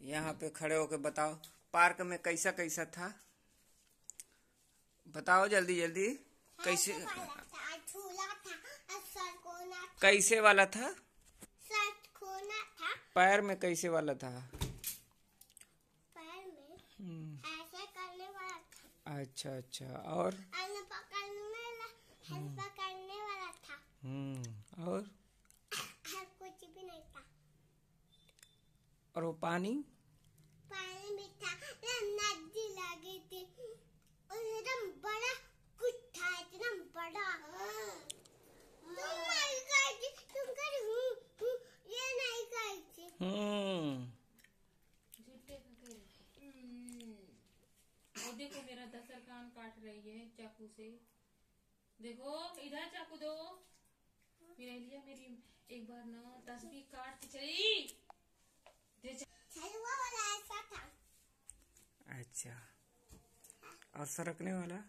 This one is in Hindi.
यहाँ पे खड़े होके बताओ। पार्क में कैसा कैसा था? बताओ जल्दी जल्दी। कैसे कैसे वाला था? पैर में कैसे वाला था? पैर में हम्म, ऐसे करने वाला था। अच्छा अच्छा। और अन्न पकड़ने वाला हल पकड़ने वाला था हम्म और और कुछ भी नहीं था और वो पानी? पानी भी था ना नदी लगी थी। और एकदम बड़ा कुछ था इतना बड़ा। तुम नहीं गई तुम कर ये नहीं गई हम्म। और देखो मेरा दसर कान काट रही है चाकू से। देखो इधर चाकू दो। मेरे लिए मेरी एक बार ना तस्वीर काट के चली दे चा- छलुआ वाला ऐसा था अच्छा। और सरकने वाला?